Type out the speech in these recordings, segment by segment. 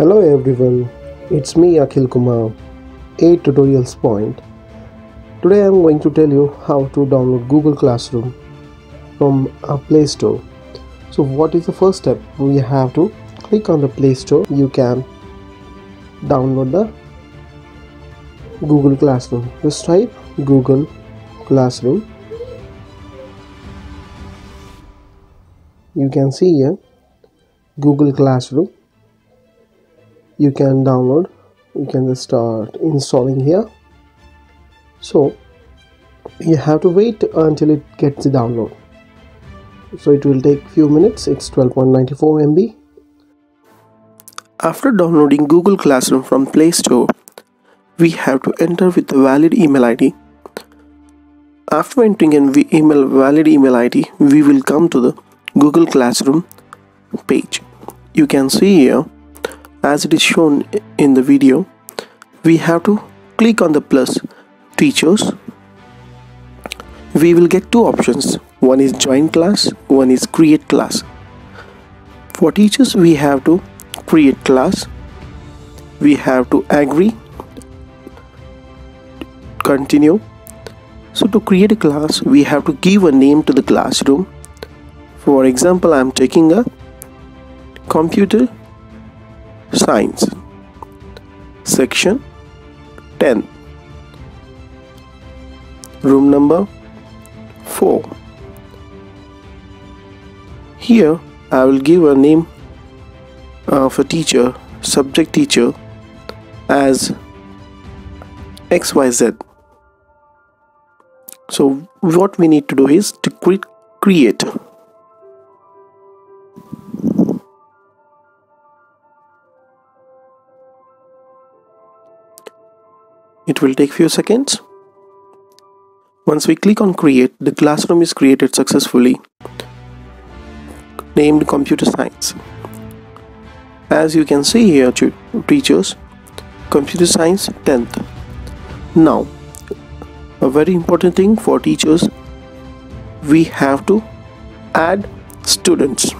Hello everyone, it's me Akhil Kumar, 8 Tutorials Point. Today I'm going to tell you how to download Google Classroom from a Play Store. So what is the first step? We have to click on the Play Store. You can download the Google Classroom. Just type Google Classroom. You can see here Google Classroom you can download. You can start installing here. So you have to wait until it gets the download. So it will take few minutes. It's 12.94 MB after downloading Google Classroom from Play Store we have to enter with a valid email ID after entering an email valid email ID we will come to the Google Classroom page. You can see here as it is shown in the video we have to click on the plus teachers we will get two options. One is join class one is create class. For teachers we have to create class. We have to agree. Continue. So to create a class we have to give a name to the classroom. For example i'm taking a computer Science Section 10 Room number 4 Here I will give a name of a teacher, subject teacher as XYZ. So what we need to do is to create It will take few seconds. Once we click on create, the classroom is created successfully named computer science. As you can see here teachers, computer science 10th. Now, a very important thing for teachers, we have to add students.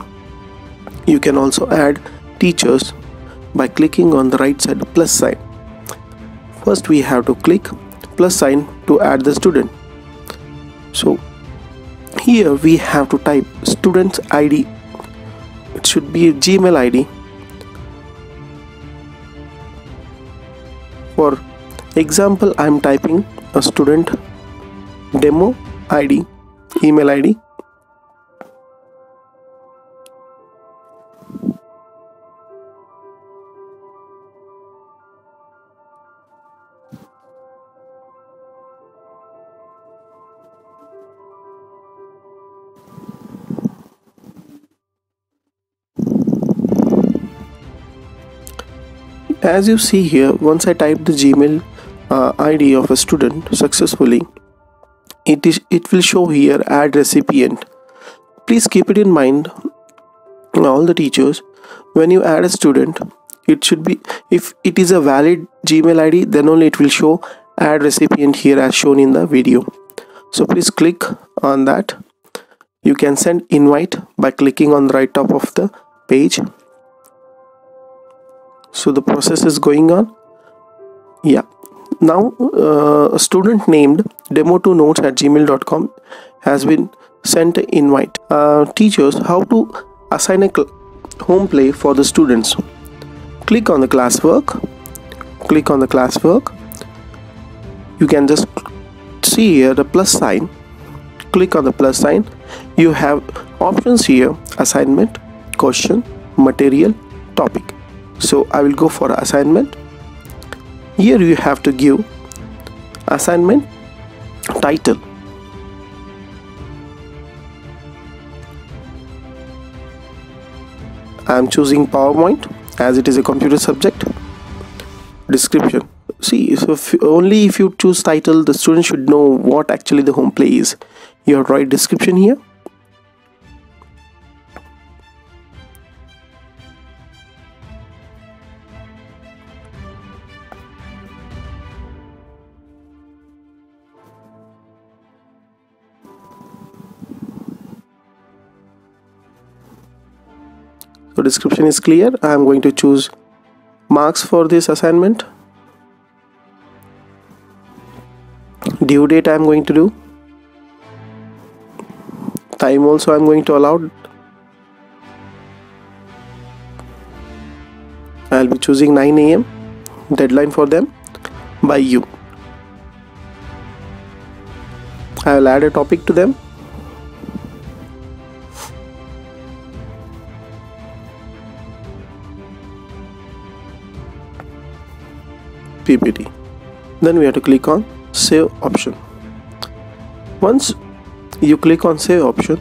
You can also add teachers by clicking on the right side plus sign first we have to click plus sign to add the student. So here we have to type student's id it should be a gmail id for example i'm typing a student demo id email id as you see here once I type the Gmail uh, ID of a student successfully it is it will show here add recipient. Please keep it in mind all the teachers when you add a student it should be if it is a valid Gmail ID then only it will show add recipient here as shown in the video. So please click on that. You can send invite by clicking on the right top of the page so the process is going on. Yeah. Now uh, a student named demo2 notes at gmail.com has been sent an invite. Uh, teachers how to assign a home play for the students. Click on the classwork. Click on the classwork. You can just see here the plus sign. Click on the plus sign. You have options here. Assignment question material topic so I will go for assignment. Here you have to give assignment title. I am choosing PowerPoint as it is a computer subject. Description. See so if, only if you choose title the student should know what actually the home play is. You have to write description here description is clear. I am going to choose marks for this assignment. Due date I'm going to do. Time also I'm going to allow. I'll be choosing 9 a.m. deadline for them by you. I will add a topic to them PPT then we have to click on save option. Once you click on save option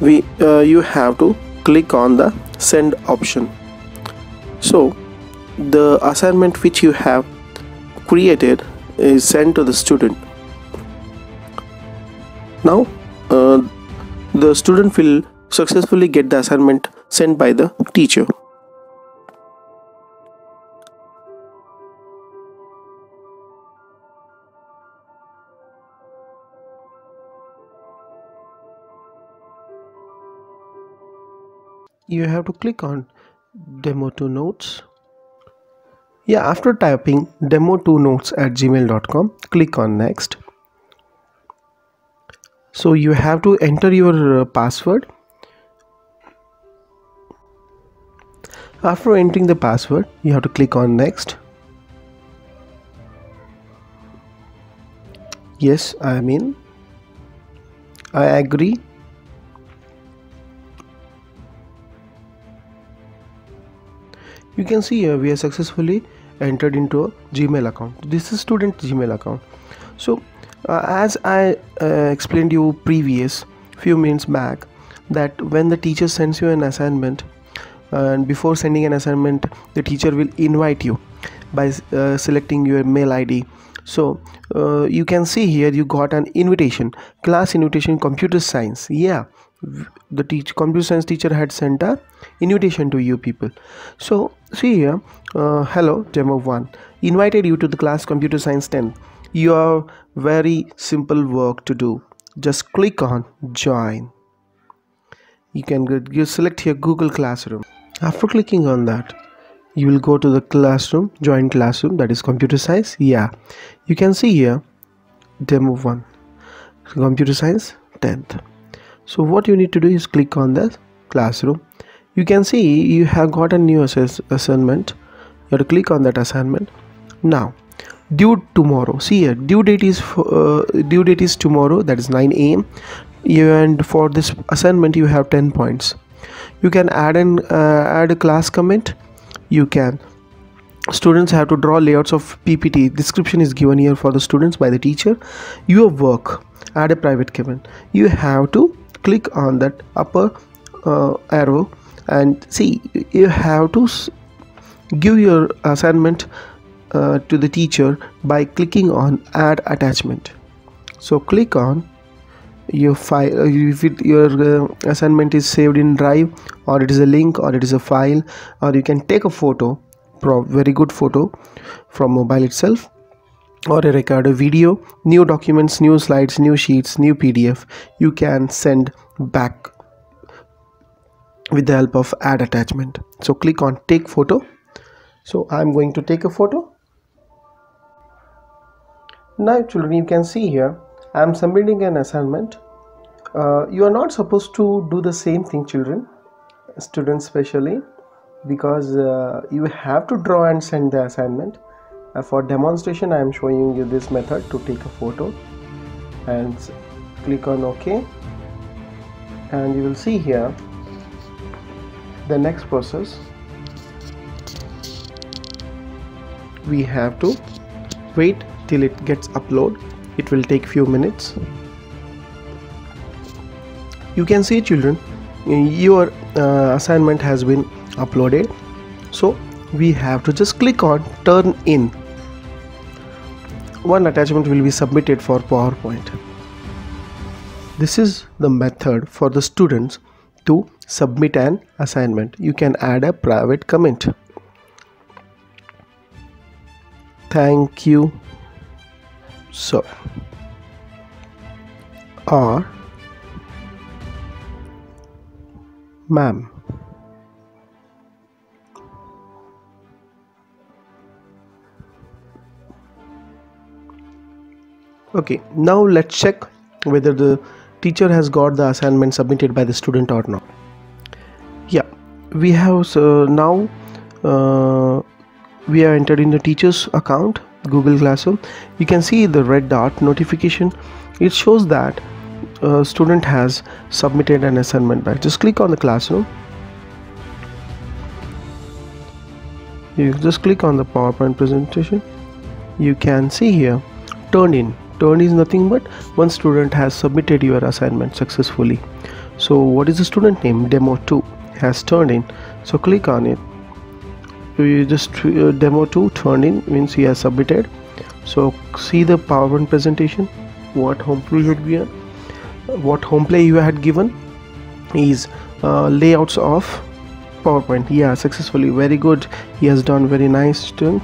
we uh, you have to click on the send option. So the assignment which you have created is sent to the student. Now uh, the student will successfully get the assignment sent by the teacher you have to click on demo 2 notes. Yeah after typing demo 2 notes at gmail.com click on next. So you have to enter your uh, password. After entering the password you have to click on next. Yes i am in i agree you can see here we have successfully entered into a gmail account. This is student gmail account. So uh, as i uh, explained you previous few minutes back that when the teacher sends you an assignment and before sending an assignment the teacher will invite you by uh, selecting your mail id so uh, you can see here you got an invitation class invitation computer science. Yeah the teach computer science teacher had sent a invitation to you people. So see here uh, hello demo 1 invited you to the class computer science 10 you have very simple work to do. Just click on join. You can you select here google classroom. After clicking on that you will go to the classroom join classroom that is computer science. Yeah. You can see here demo 1 computer science 10th so what you need to do is click on the classroom you can see you have got a new assess assignment. You have to click on that assignment. Now due tomorrow see here due date is uh, due date is tomorrow that is 9 a.m and for this assignment you have 10 points. You can add an uh, add a class comment. You can students have to draw layouts of ppt description is given here for the students by the teacher. Your work add a private comment. You have to click on that upper uh, arrow and see you have to give your assignment uh, to the teacher by clicking on add attachment. So click on your file uh, if it, your uh, assignment is saved in drive or it is a link or it is a file or you can take a photo very good photo from mobile itself or a record a video new documents new slides new sheets new pdf you can send back with the help of add attachment. So click on take photo. So i'm going to take a photo. Now children you can see here i'm submitting an assignment. Uh, you are not supposed to do the same thing children students especially because uh, you have to draw and send the assignment. Uh, for demonstration I am showing you this method to take a photo and click on OK. And you will see here the next process we have to wait till it gets upload. It will take few minutes. You can see children your uh, assignment has been uploaded. So we have to just click on turn in. One attachment will be submitted for PowerPoint. This is the method for the students to submit an assignment you can add a private comment. Thank you sir. or ma'am. Okay now let's check whether the teacher has got the assignment submitted by the student or not yeah. We have now uh, we are entered in the teacher's account google classroom. You can see the red dot notification. It shows that a uh, student has submitted an assignment back just click on the classroom. You just click on the powerpoint presentation. You can see here turn in. Turn is nothing but one student has submitted your assignment successfully. So what is the student name? Demo2 has turned in. So click on it. You just uh, demo 2 turned in means he has submitted. So see the powerpoint presentation. What home play had given what home play you had given is uh, layouts of powerpoint. Yeah successfully. Very good. He has done very nice student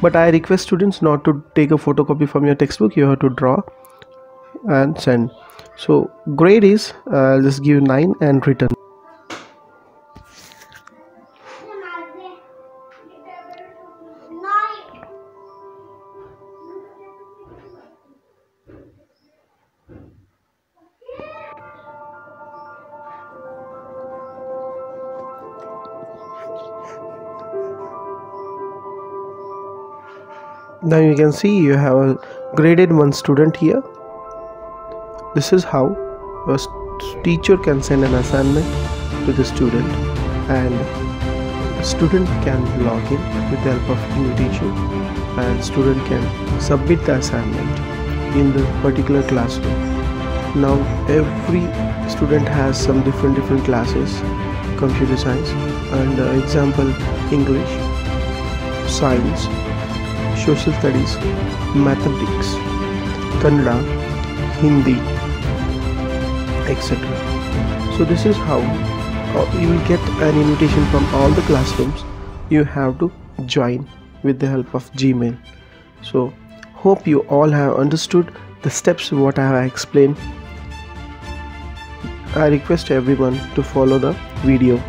but i request students not to take a photocopy from your textbook. You have to draw and send. So grade is uh, i'll just give 9 and return now you can see you have a graded one student here. This is how a teacher can send an assignment to the student and student can log in with the help of invitation and student can submit the assignment in the particular classroom. Now every student has some different different classes computer science and uh, example english science social studies, mathematics, Kannada, Hindi, etc. So this is how uh, you will get an invitation from all the classrooms. You have to join with the help of Gmail. So hope you all have understood the steps what I have explained. I request everyone to follow the video